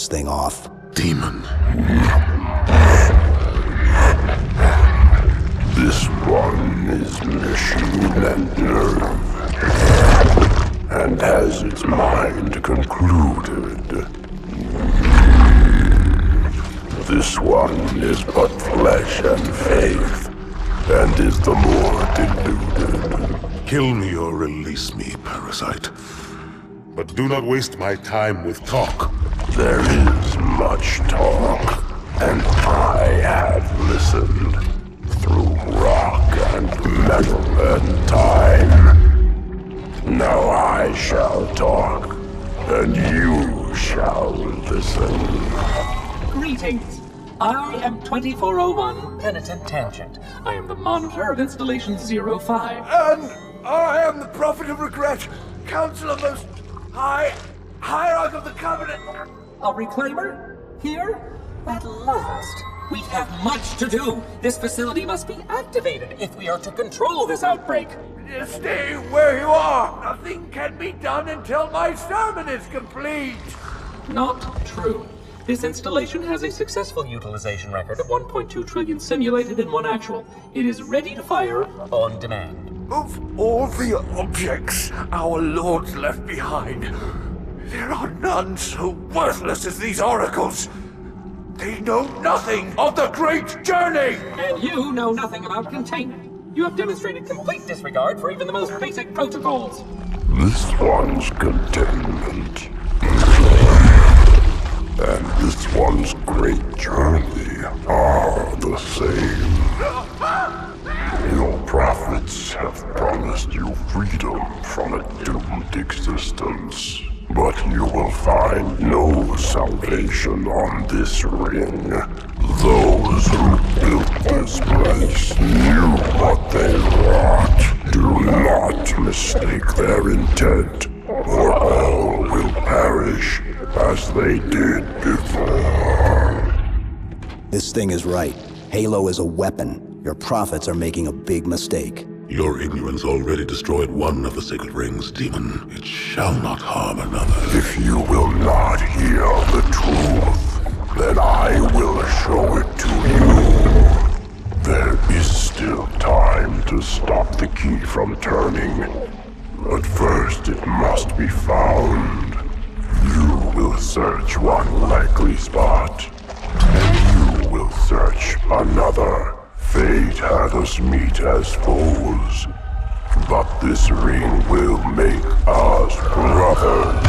piss this thing off. Demon. This one is machine and nerve, and has its mind concluded. This one is but flesh and faith, and is the more deluded. Kill me or release me, parasite. But do not waste my time with talk. There is much talk, and I have listened through rock and metal and time. Now I shall talk, and you shall listen. Greetings. I am 2401 Penitent Tangent. I am the monitor of Installation 05. And I am the Prophet of Regret, Council of Most High, Hierarch of the Covenant. A reclaimer? Here? At last. We have much to do. This facility must be activated if we are to control this outbreak. Stay where you are. Nothing can be done until my sermon is complete. Not true. This installation has a successful utilization record of 1.2 trillion simulated and one actual. It is ready to fire on demand. Of all the objects our lords left behind, there are none so worthless as these oracles. They know nothing of the great journey! And you know nothing about containment. You have demonstrated complete disregard for even the most basic protocols. This one's containment. And this one's great journey are the same. Your prophets have promised you freedom from a doomed existence. But you will find no salvation on this ring. Those who built this place knew what they wrought. Do not mistake their intent, or all will perish as they did before. This thing is right. Halo is a weapon. Your prophets are making a big mistake. Your ignorance already destroyed one of the sacred rings, demon. It shall not harm another. If you will not hear the truth, then I will show it to you. There is still time to stop the key from turning. But first it must be found. You will search one likely spot, and you will search another. Fate had us meet as foes, but this ring will make us brothers.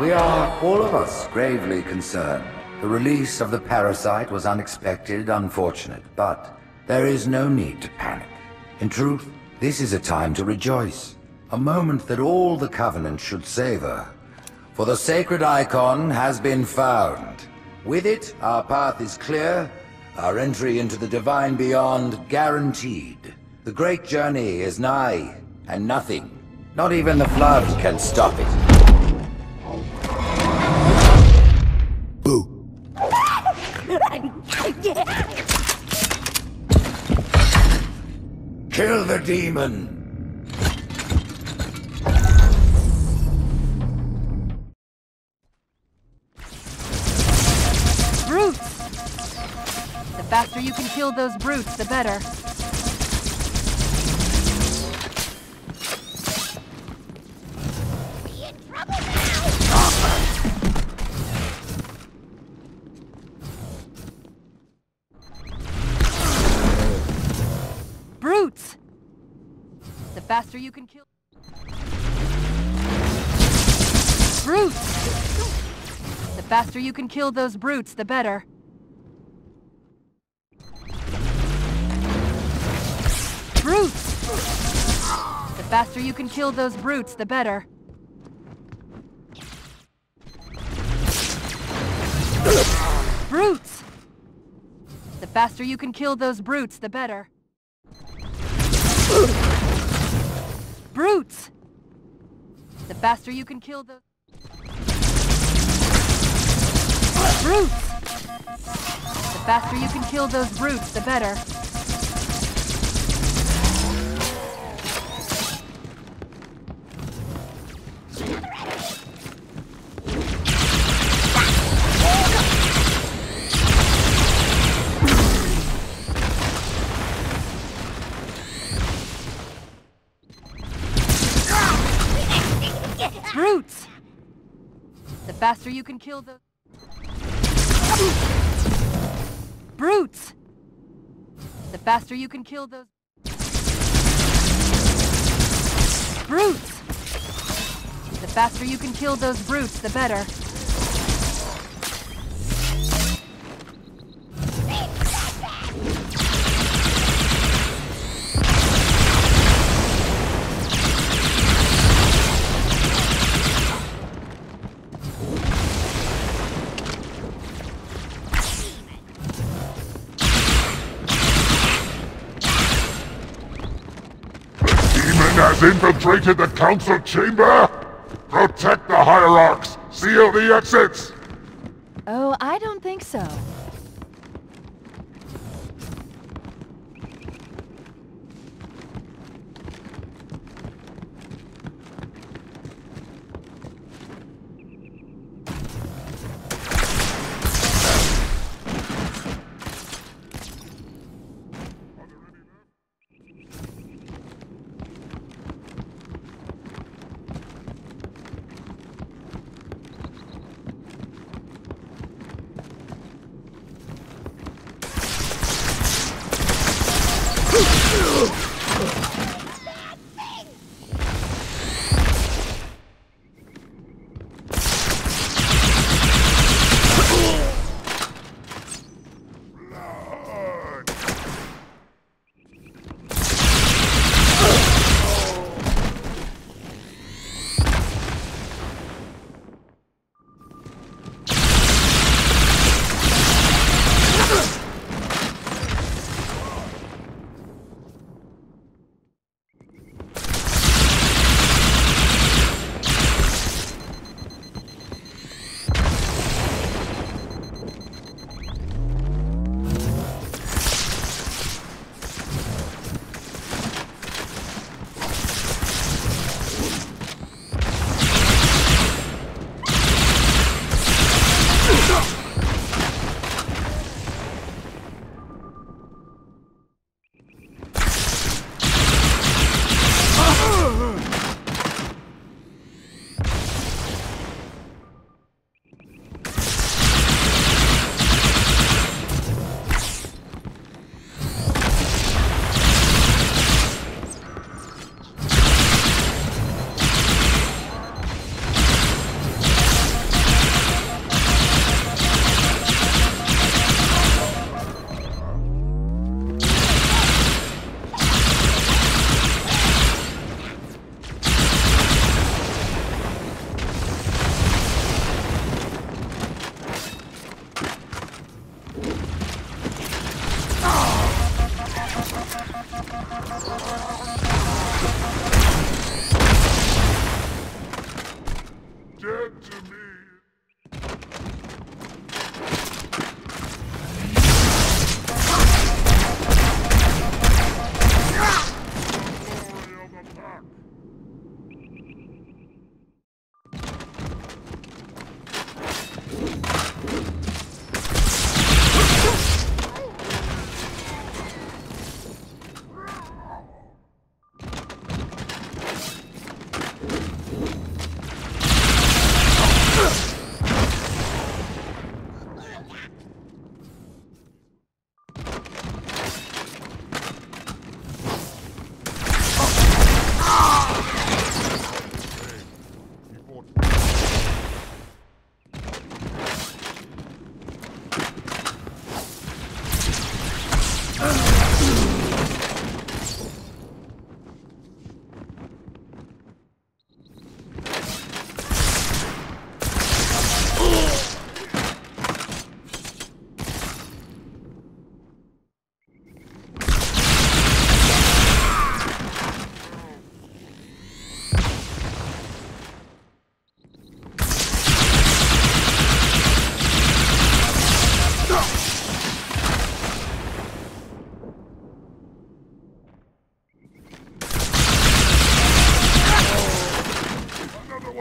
We are, all of us, gravely concerned. The release of the parasite was unexpected, unfortunate, but there is no need to panic. In truth, this is a time to rejoice. A moment that all the Covenant should savor. For the sacred icon has been found. With it, our path is clear, our entry into the divine beyond guaranteed. The great journey is nigh, and nothing, not even the flood, can stop it. The demon! Brutes! The faster you can kill those brutes, the better. You can kill... Brutes! The faster you can kill those brutes, the better. Brutes! The faster you can kill those brutes, the better. Brutes! The faster you can kill those brutes, the better. Brutes! The faster you can kill the... Brutes! The faster you can kill those brutes, the better. Faster you can kill. Brutes! The faster you can kill those... Brutes! The faster you can kill those brutes, the better. Infiltrated the council chamber! Protect the hierarchs! Seal the exits! Oh, I don't think so.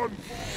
one.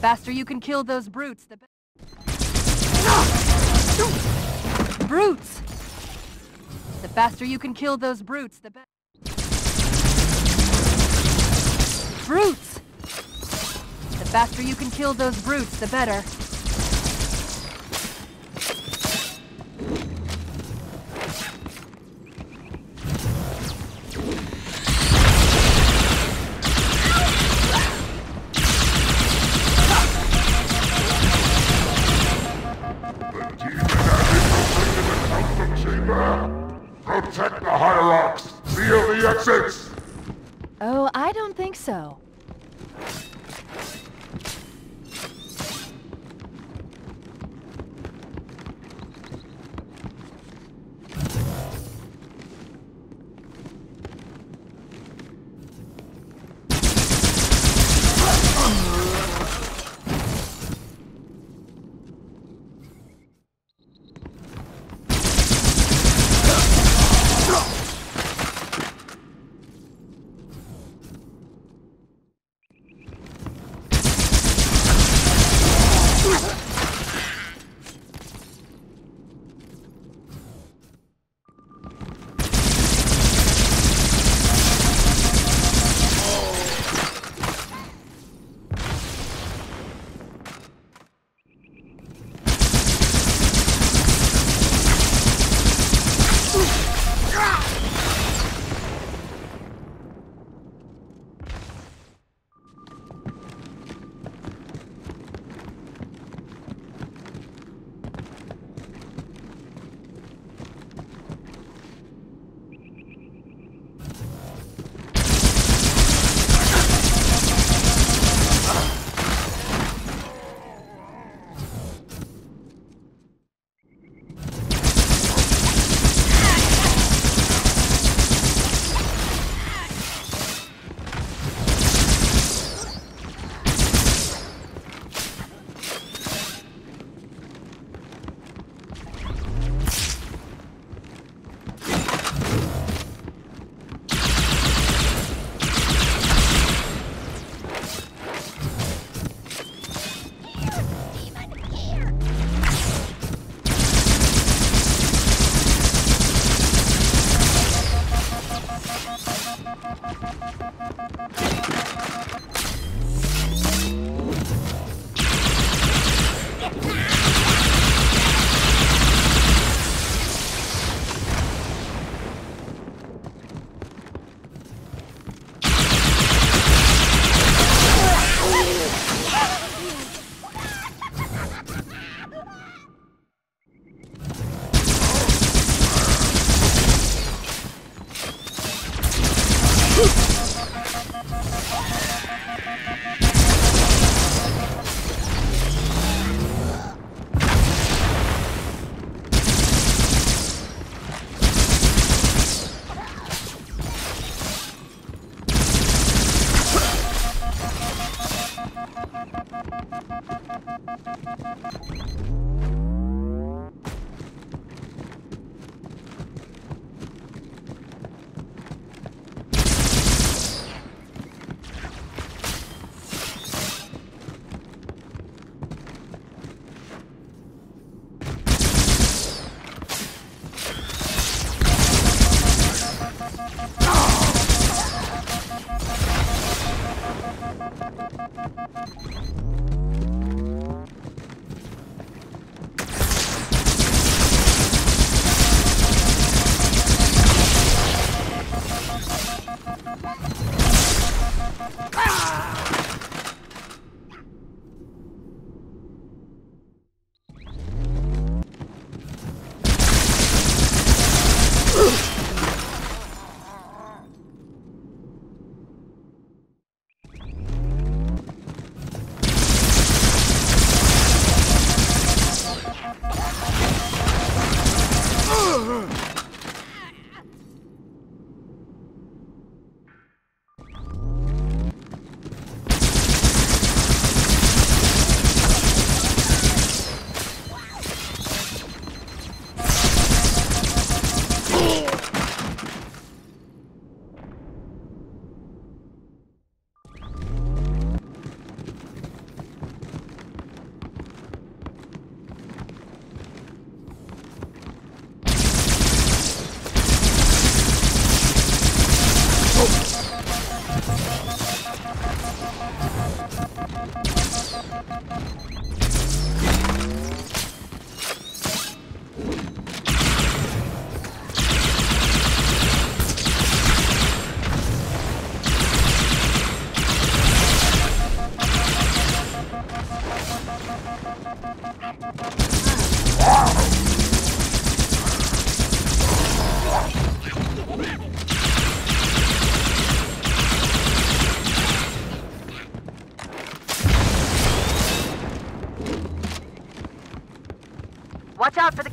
Faster you can kill those brutes, the better. Brutes! The faster you can kill those brutes, the better. Brutes! The faster you can kill those brutes, the better.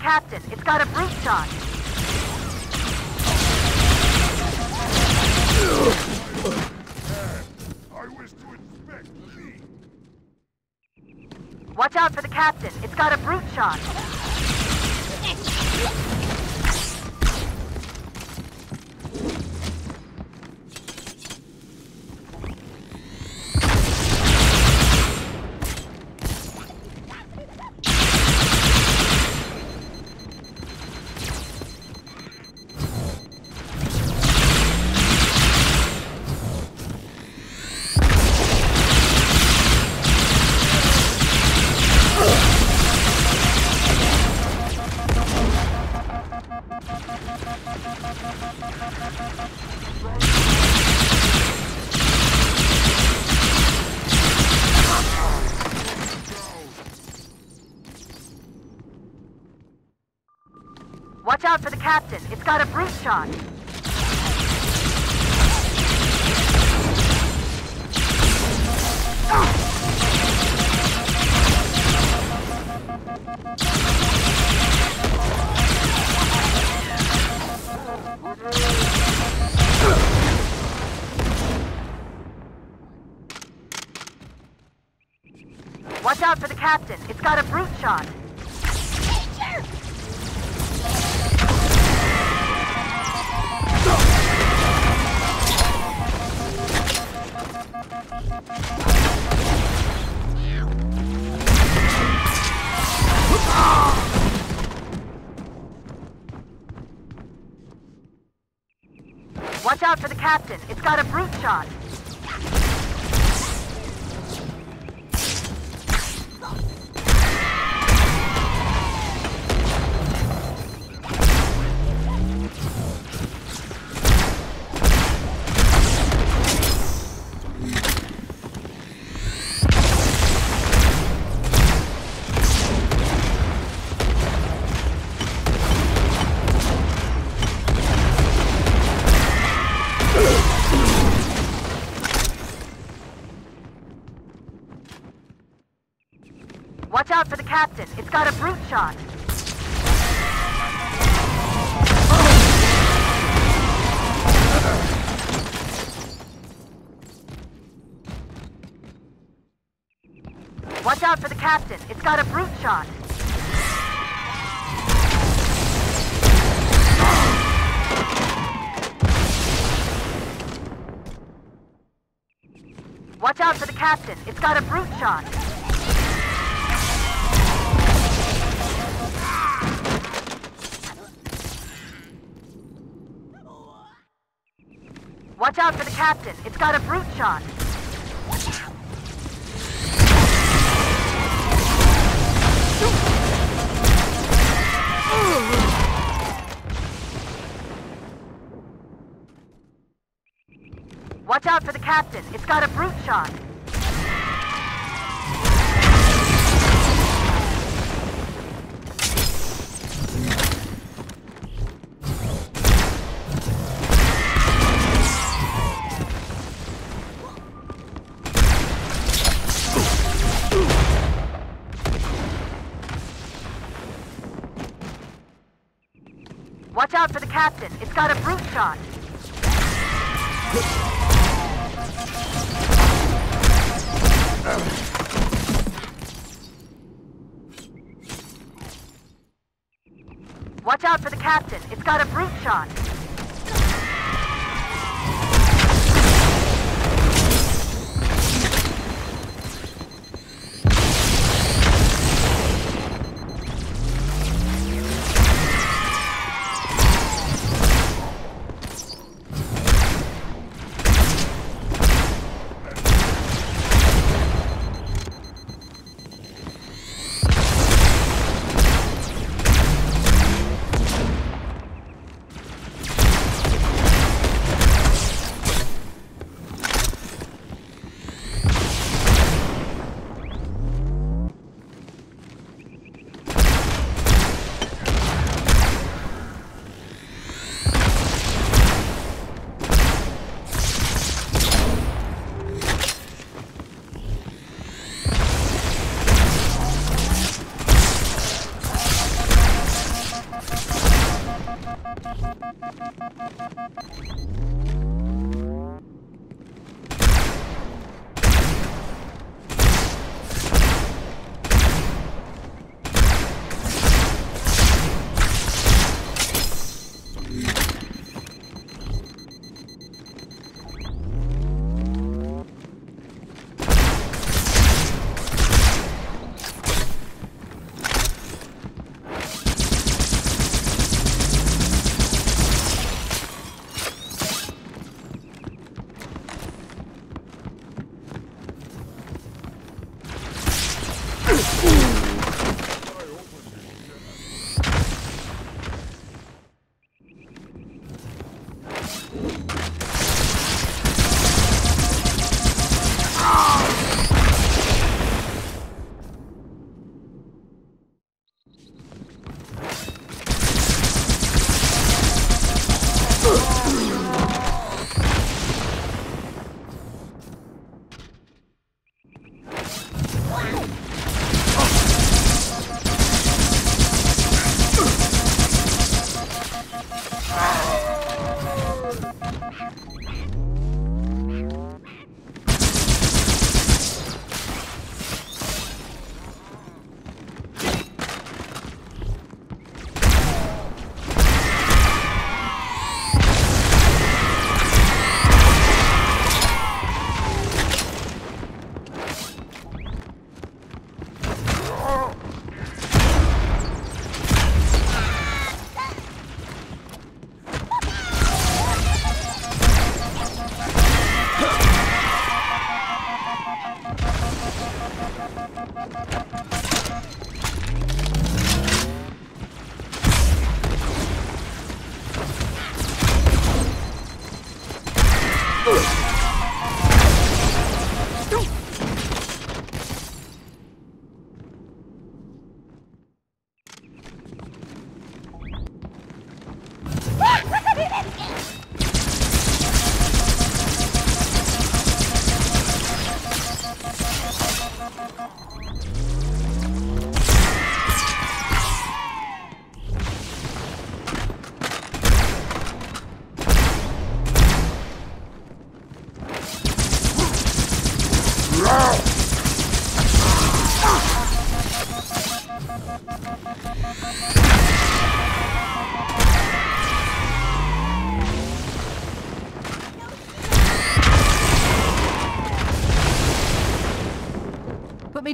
Captain. It's got a brute shot. Watch out for the captain. It's got a brute shot. Watch out for the captain. It's got a brute shot. Watch out for the captain. It's got a brute shot. Shot. Watch out for the captain. It's got a brute shot. Watch out for the captain. It's got a brute shot. Watch out for the captain. It's got a brute shot. Watch out for the captain. It's got a brute shot. Captain.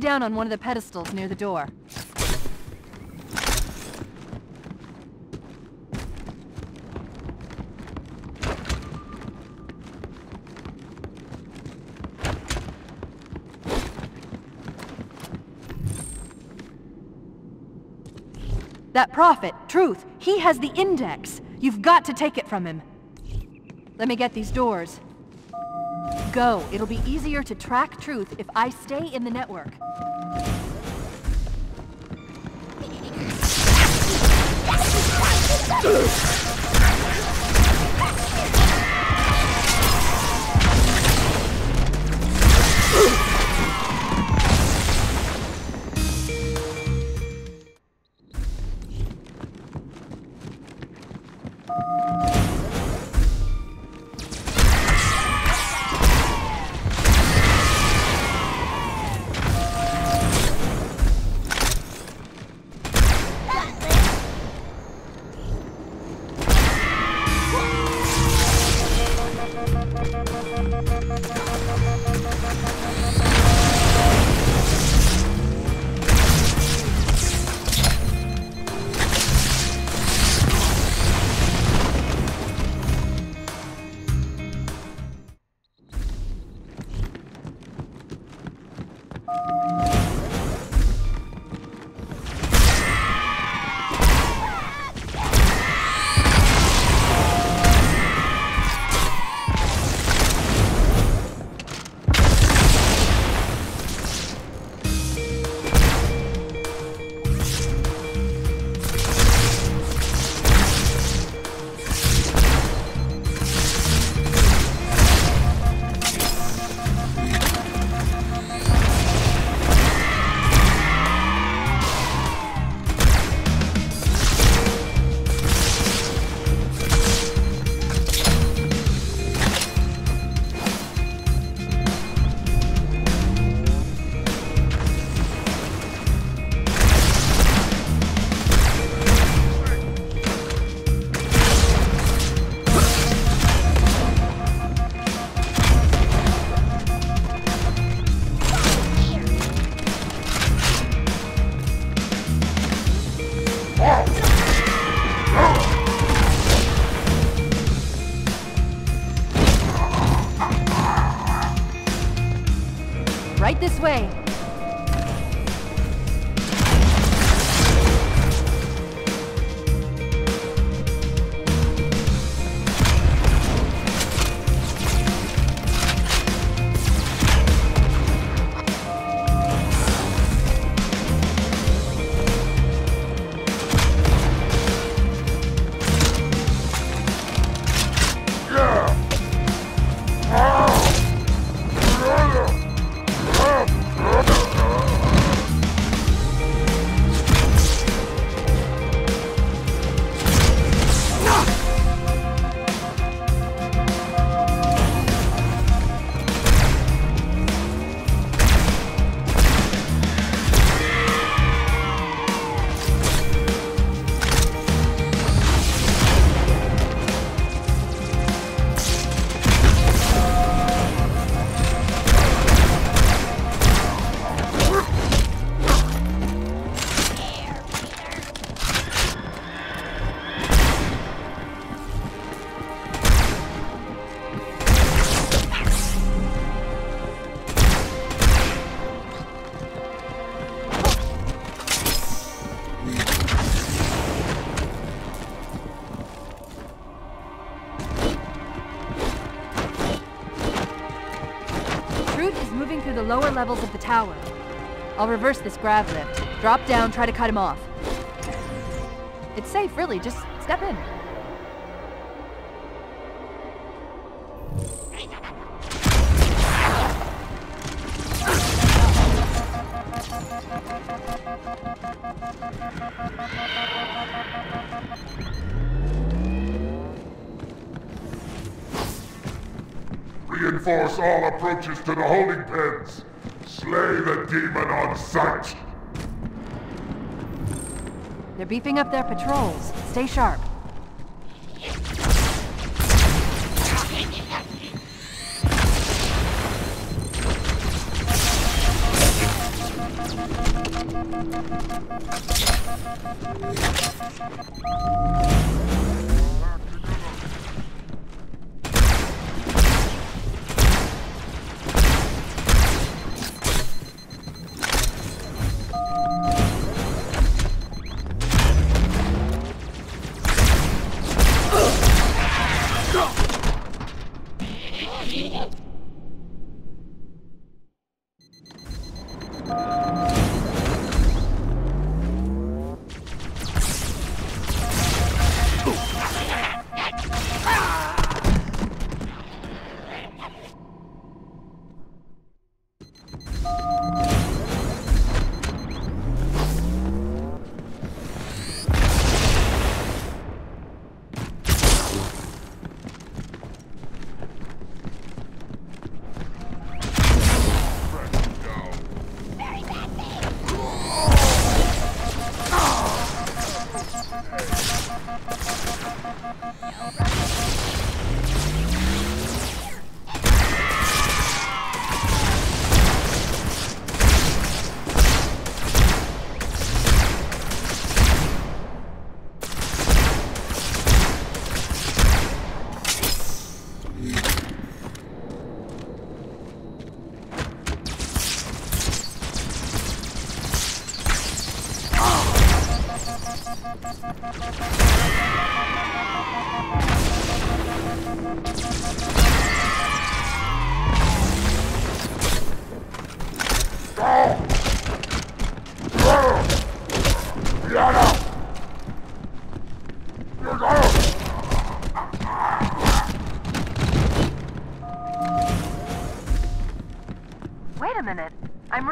Down on one of the pedestals near the door. That prophet, Truth, he has the index. You've got to take it from him. Let me get these doors. Go. It'll be easier to track truth if I stay in the network. Ugh! levels of the tower. I'll reverse this grav lift. Drop down, try to cut him off. It's safe, really. Just step in. Reinforce all approaches to the holding pens. Slay the demon on sight. They're beefing up their patrols. Stay sharp.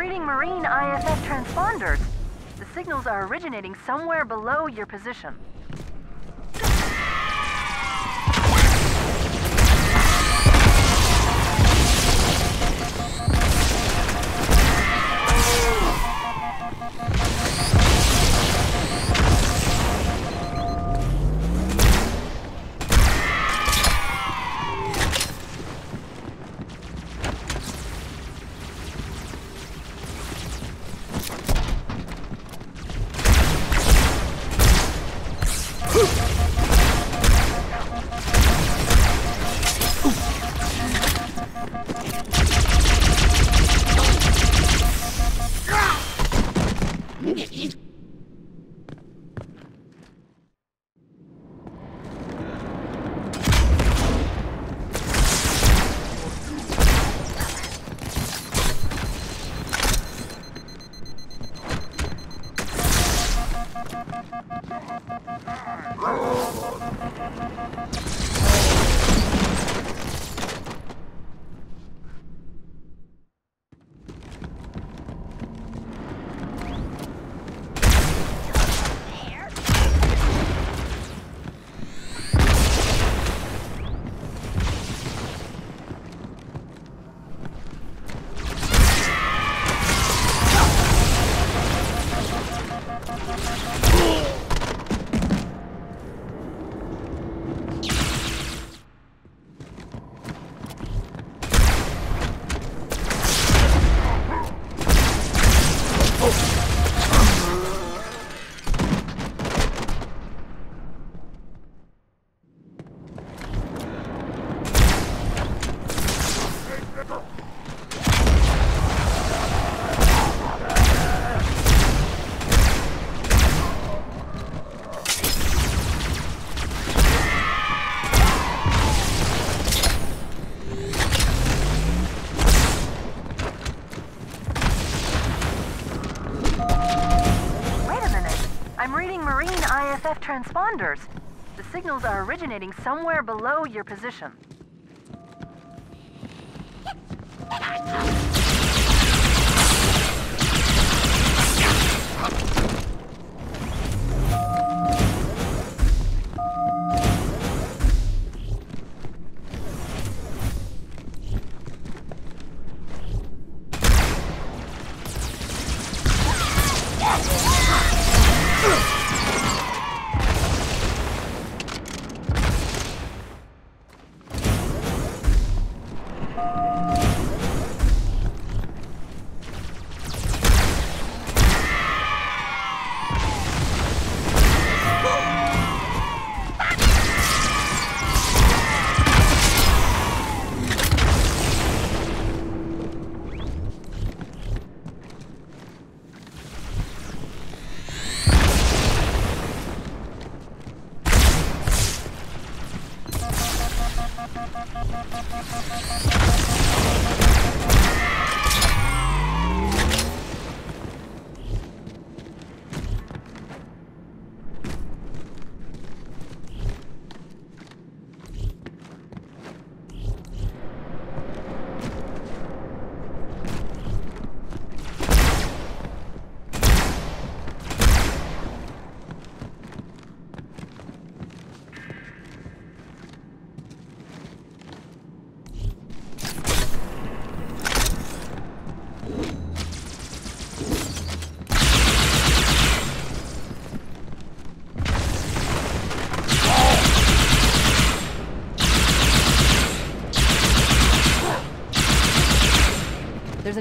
Reading Marine IFF transponders. The signals are originating somewhere below your position. IFF transponders. The signals are originating somewhere below your position.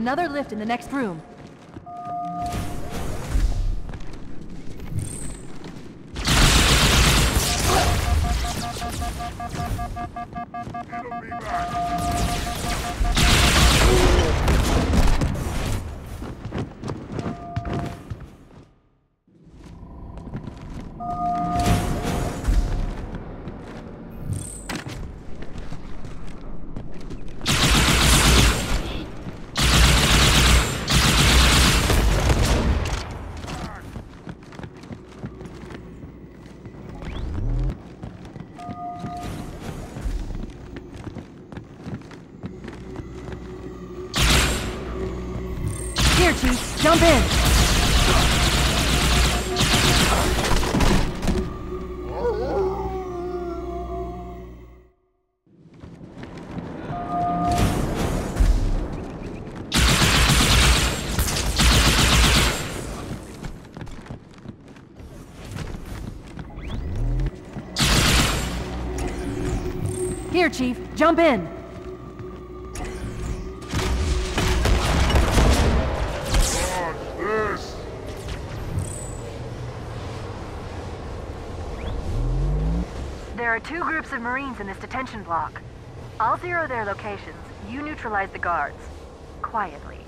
Another lift in the next room. Of Marines in this detention block. I'll zero their locations. You neutralize the guards. Quietly.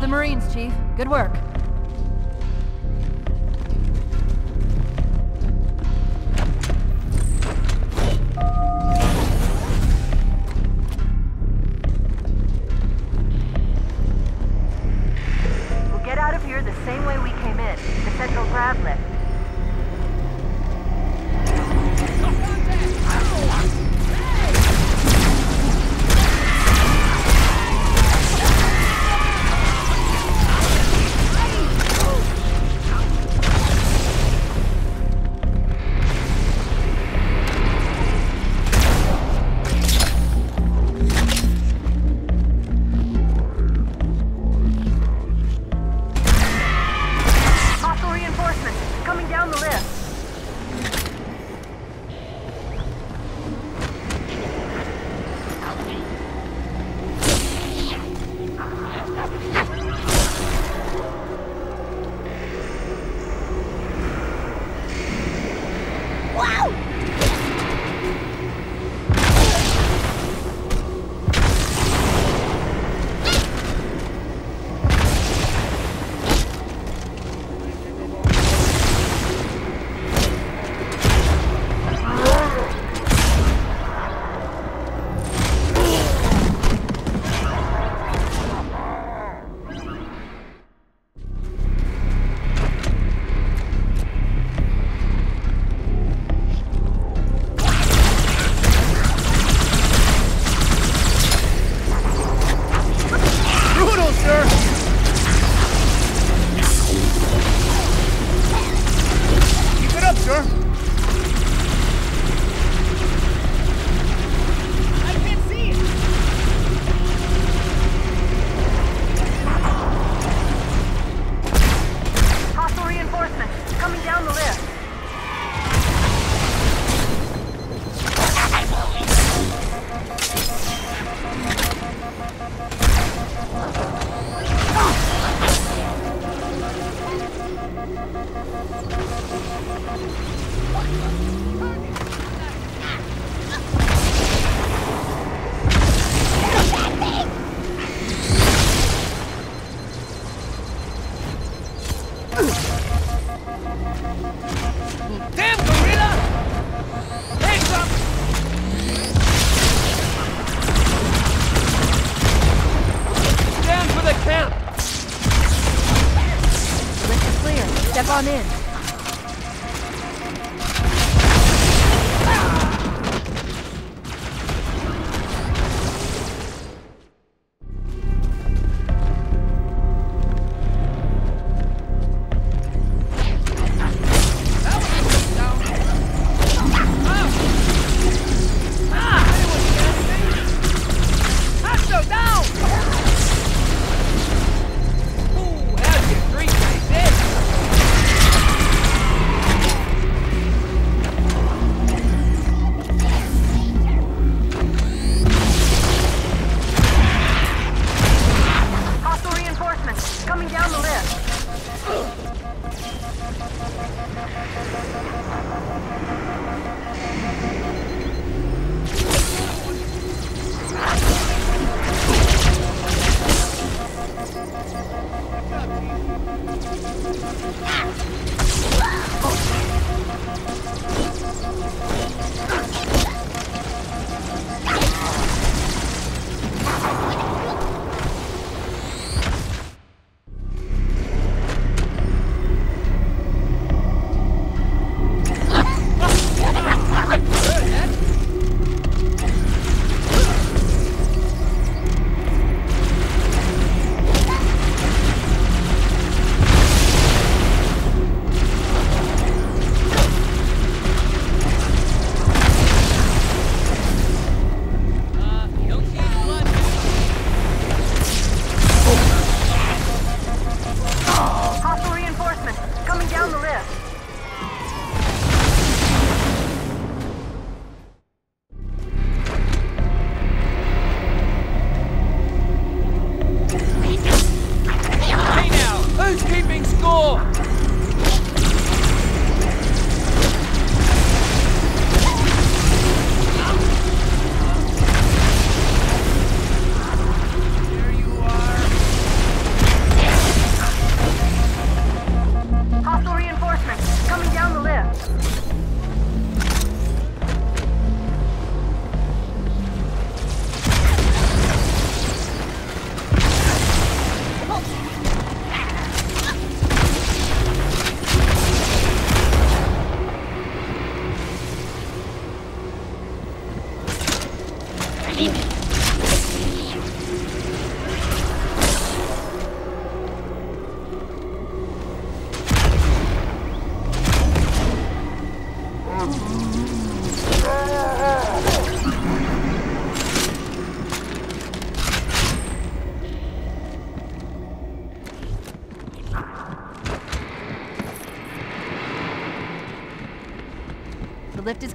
The Marines, Chief. Good work. On in.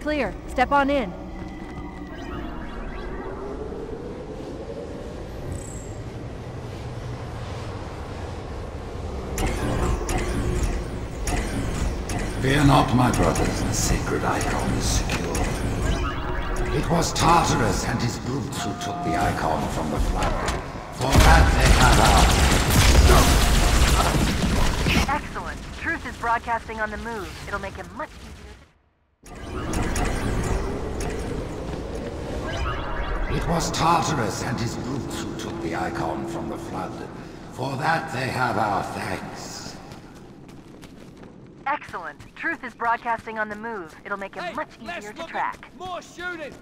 Clear. Step on in. Fear not, my brothers, the sacred icon is secure. It was Tartarus and his brutes who took the icon from the flood. For that they have our... Excellent. Truth is broadcasting on the move. It'll make him much It was Tartarus and his brutes who took the icon from the flood. For that they have our thanks. Excellent. Truth is broadcasting on the move. It'll make it Hey, much easier to look track. at more shooting.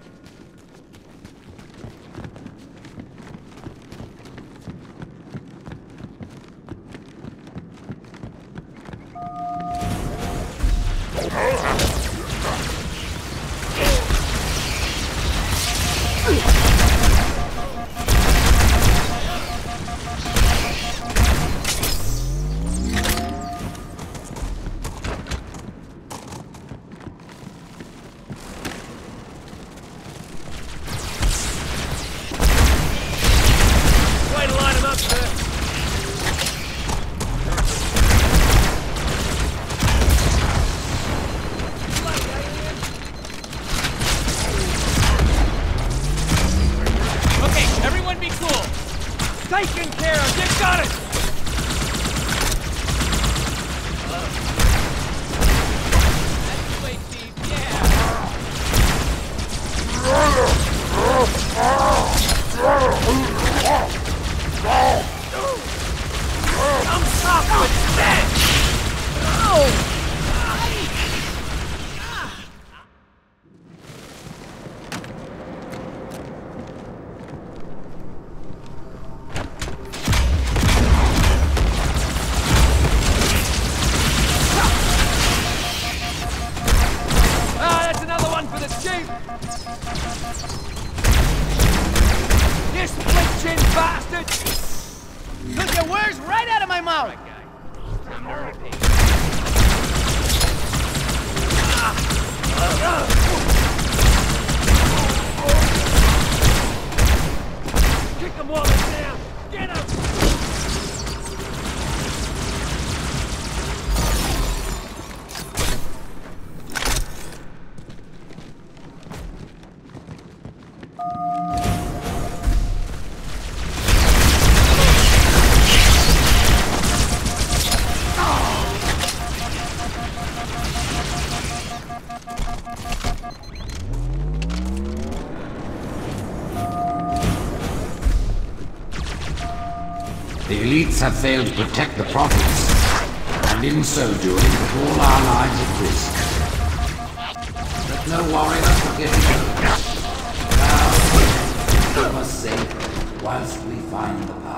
Have failed to protect the prophets, and in so doing put all our lives at risk. Let no warrior forget. Thou keep us safe whilst we find the path.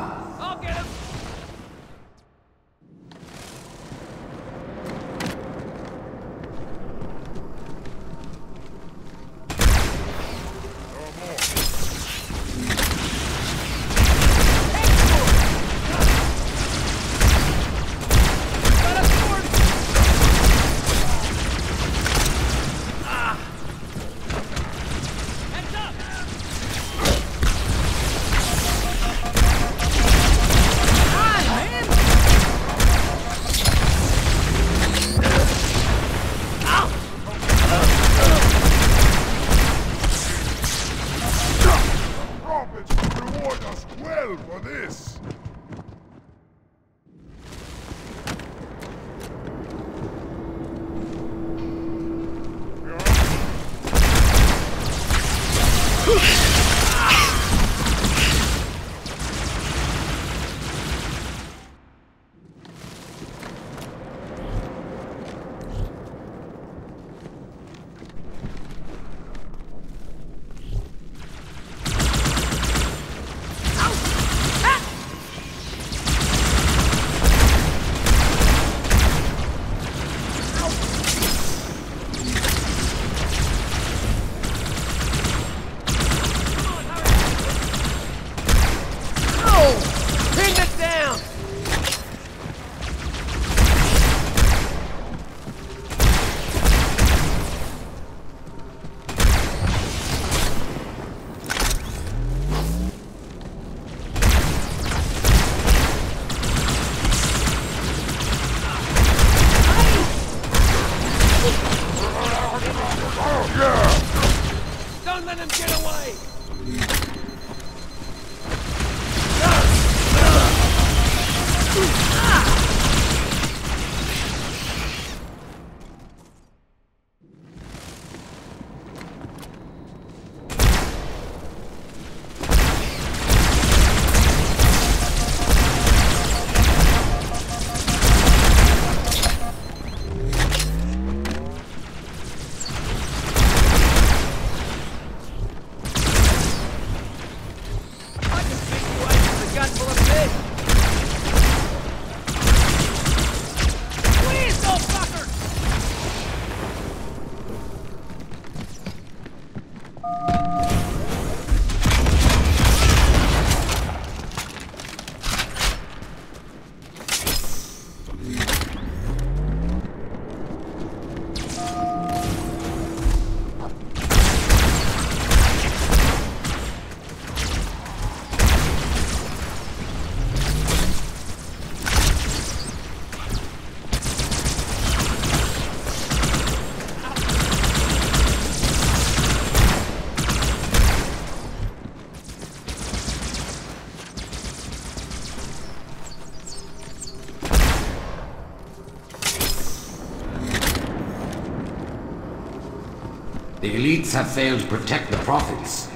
Elites have failed to protect the prophets,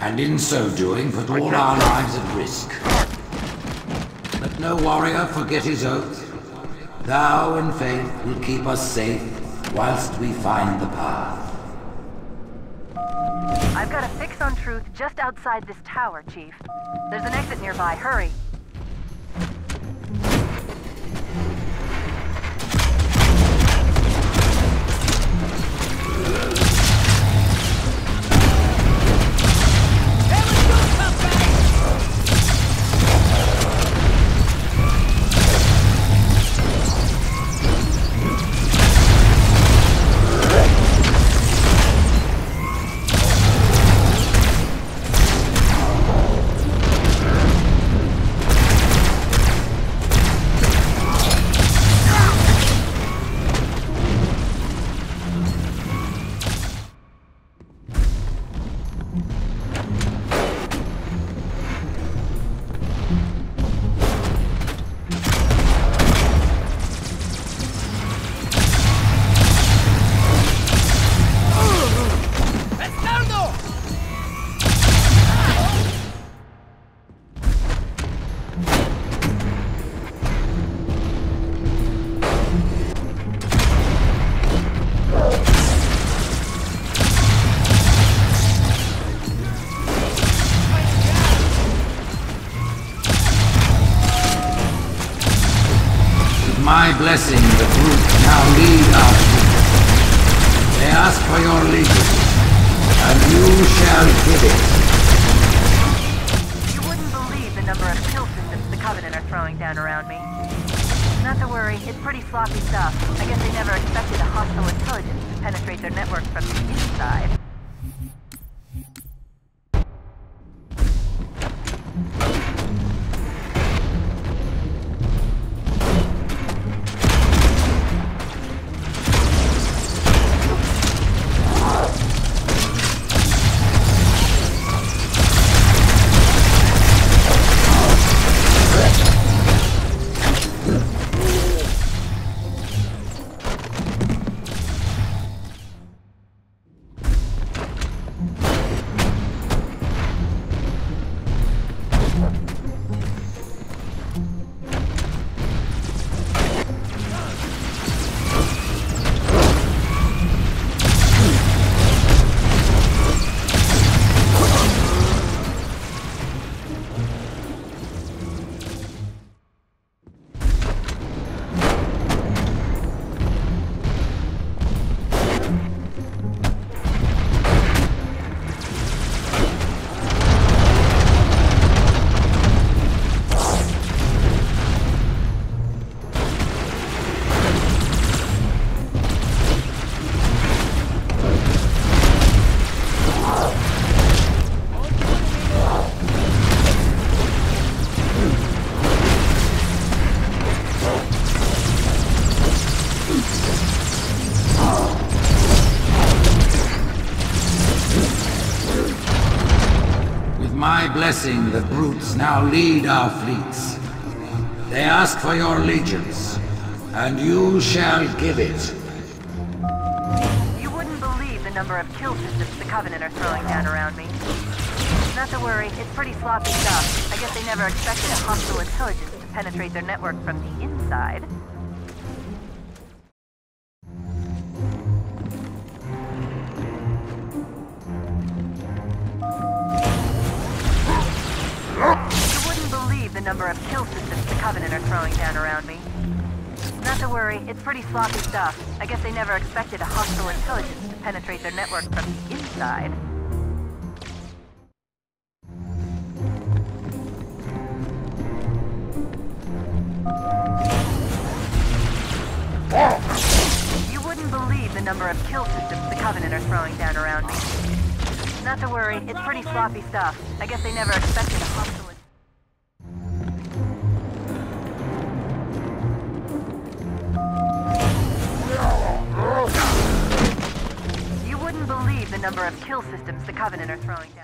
and in so doing put all our lives at risk. Let no warrior forget his oath. Thou in faith will keep us safe whilst we find the path. I've got a fix on truth just outside this tower, Chief. There's an exit nearby. Hurry. My blessing, the brutes now lead our fleets. They ask for your allegiance, and you shall give it. You wouldn't believe the number of kill systems the Covenant are throwing down around me. Not to worry, it's pretty sloppy stuff. I guess they never expected a hostile intelligence to penetrate their network from the inside. Number of kill systems the Covenant are throwing down around me. Not to worry, it's pretty sloppy stuff. I guess they never expected a hostile intelligence to penetrate their network from the inside. You wouldn't believe the number of kill systems the Covenant are throwing down around me. Not to worry, it's pretty sloppy stuff. I guess they never expected a hostile... Covenant are throwing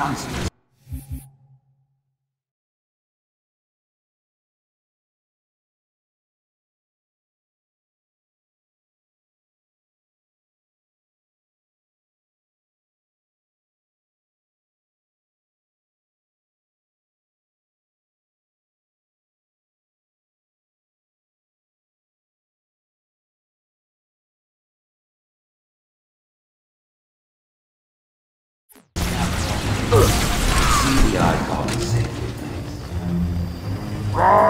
moment, Rise,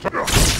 If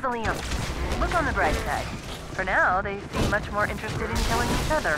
mausoleum. Look on the bright side. For now, they seem much more interested in killing each other.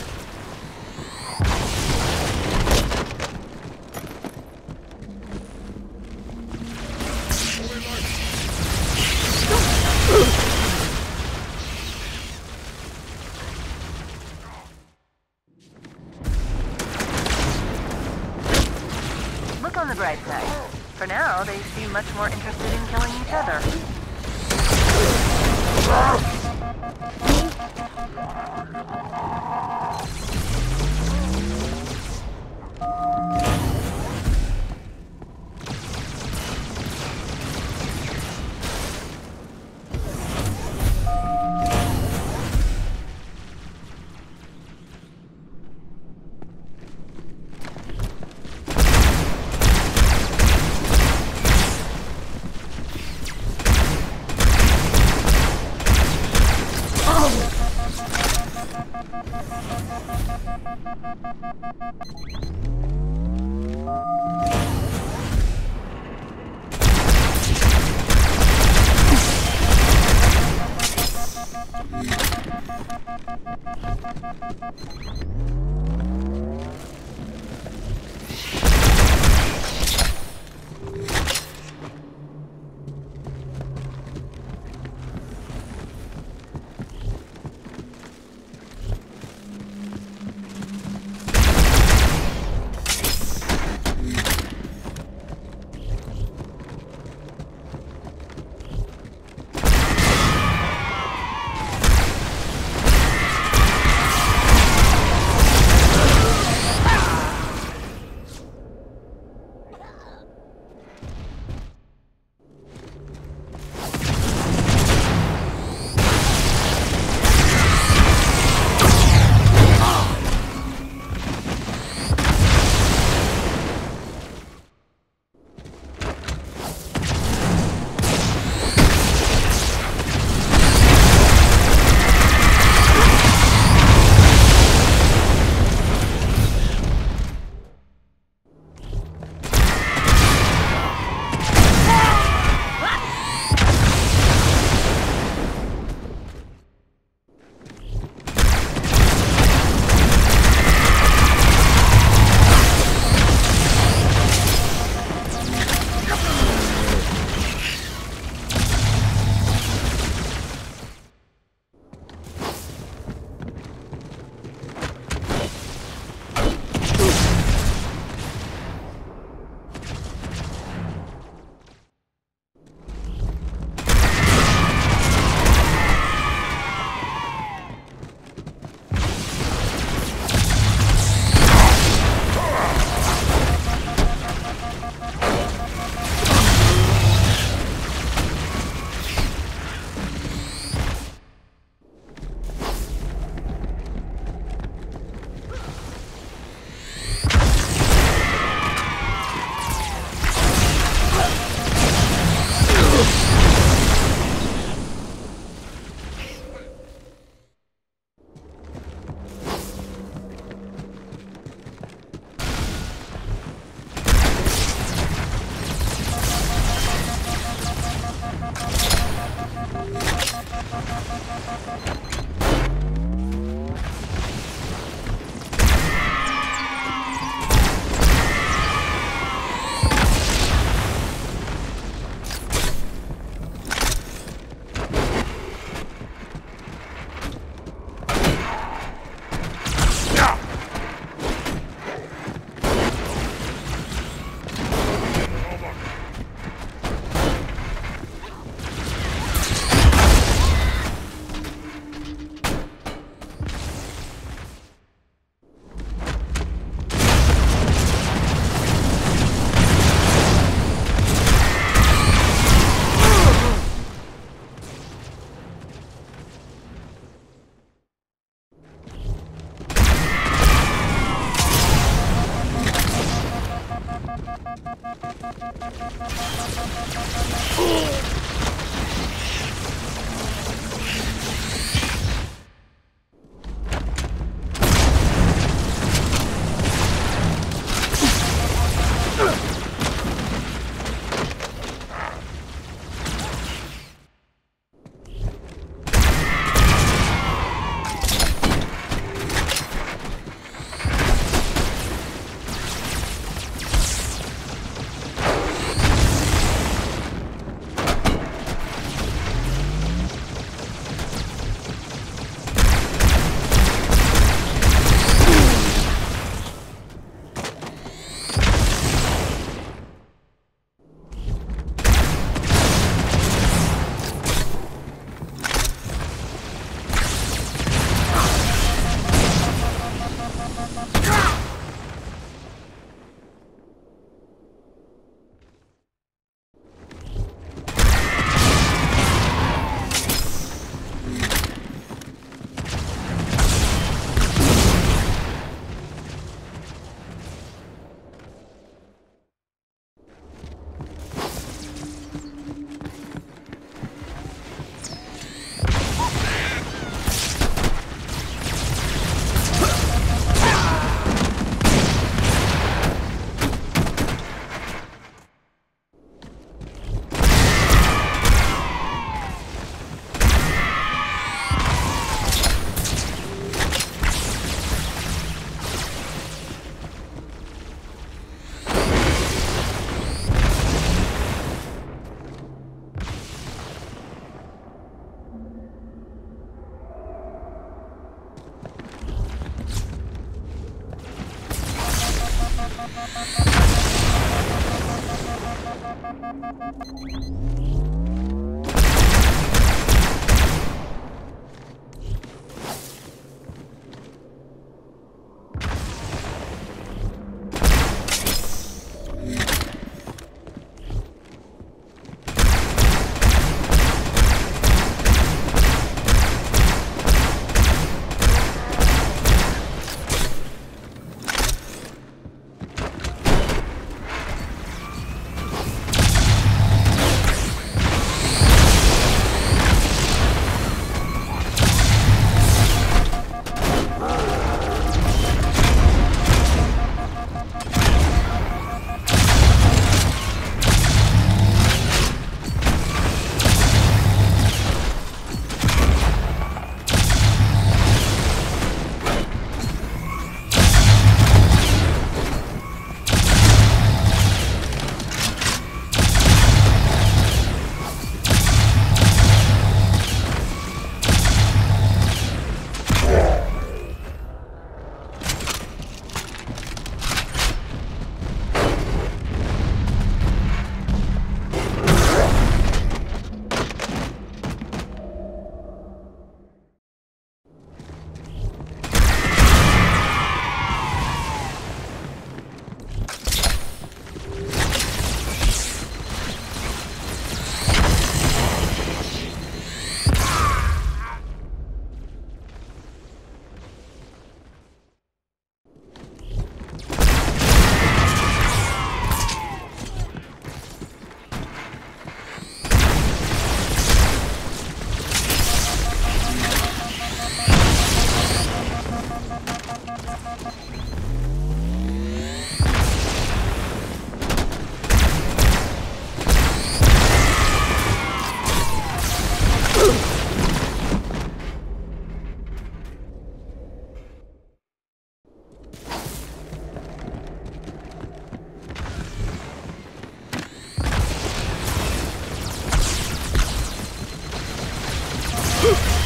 Huh!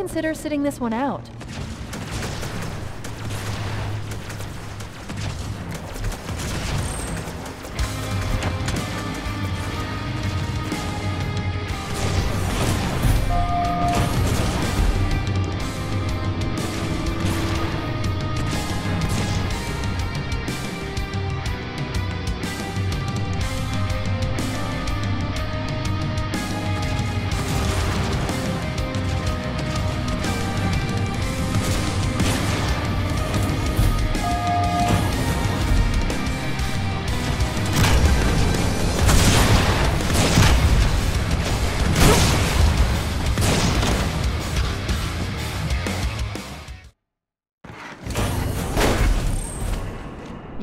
Consider sitting this one out.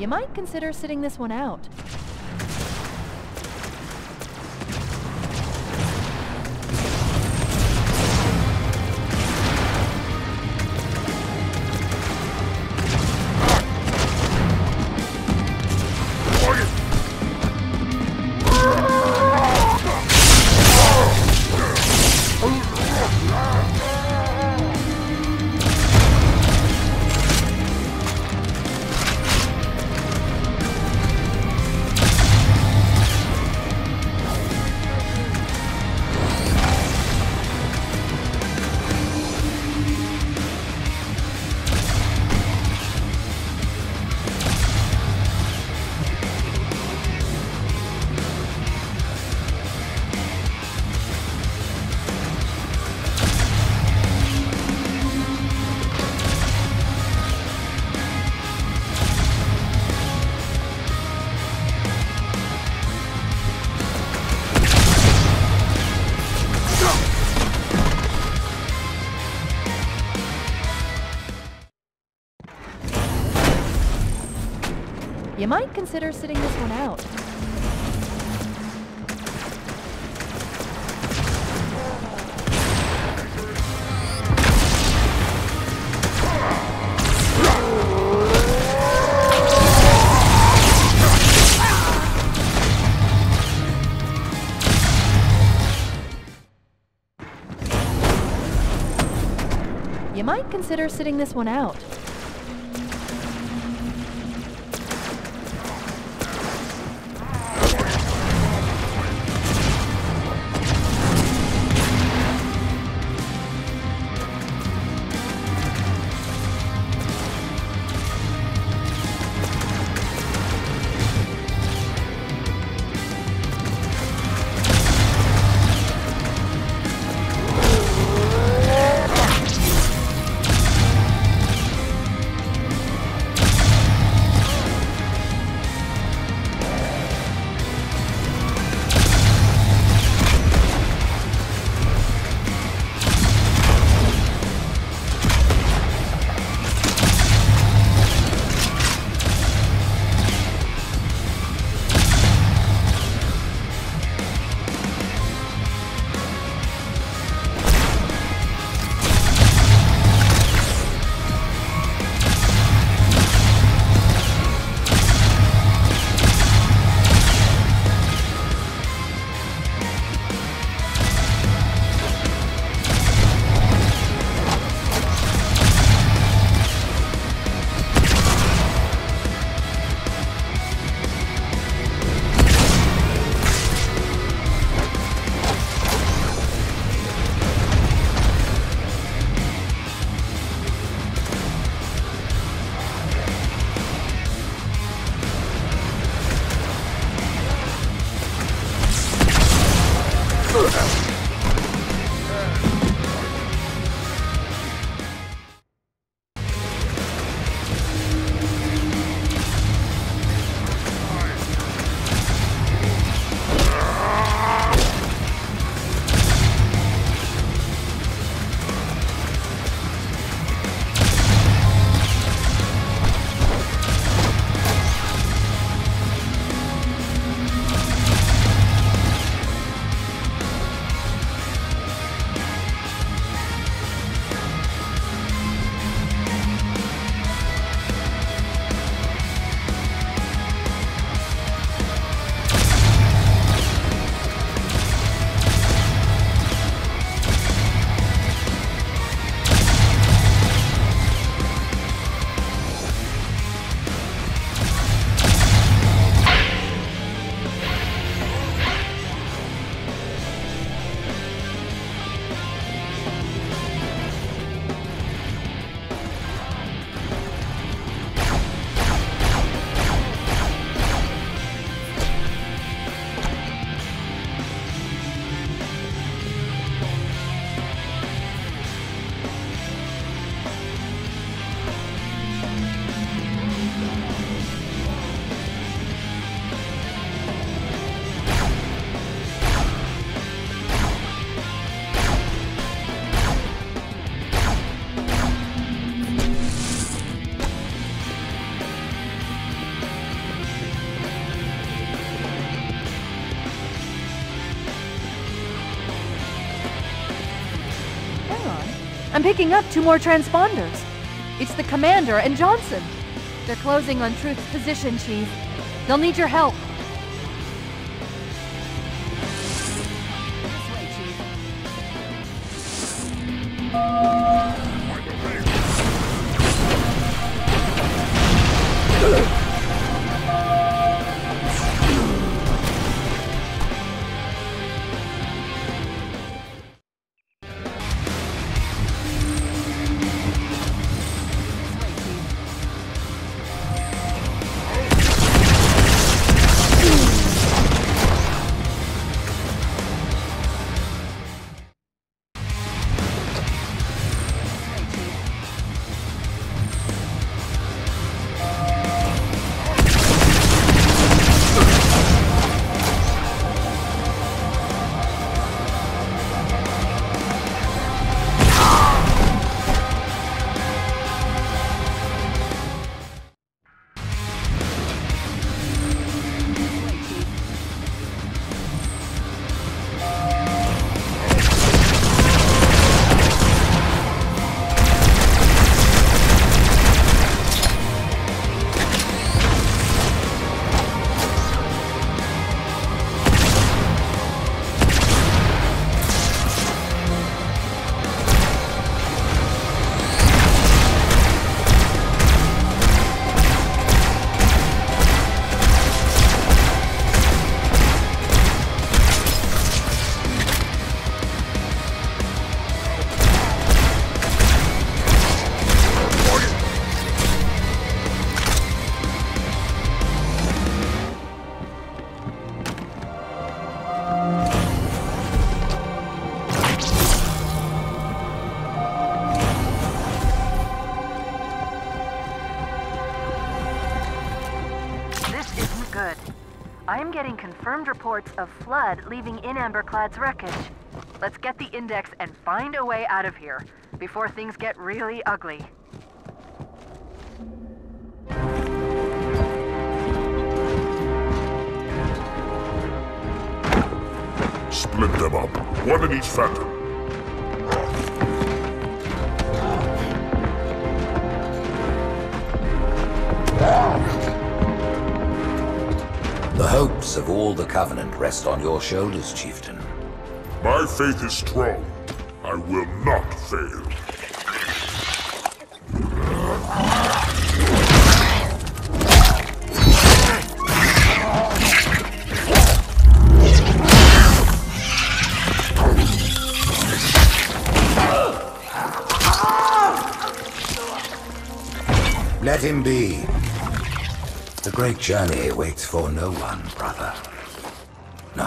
Might consider sitting this one out. You might consider sitting this one out. You might consider sitting this one out. I'm picking up two more transponders. It's the Commander and Johnson. They're closing on Truth's position, Chief. They'll need your help. Confirmed reports of flood leaving in Amber Clad's wreckage. Let's get the index and find a way out of here before things get really ugly. Split them up. One in each phantom. The Covenant rest on your shoulders, Chieftain. My faith is strong. I will not fail. Let him be. The great journey waits for no one, brother.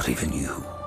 Not even you.